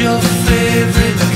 your favorite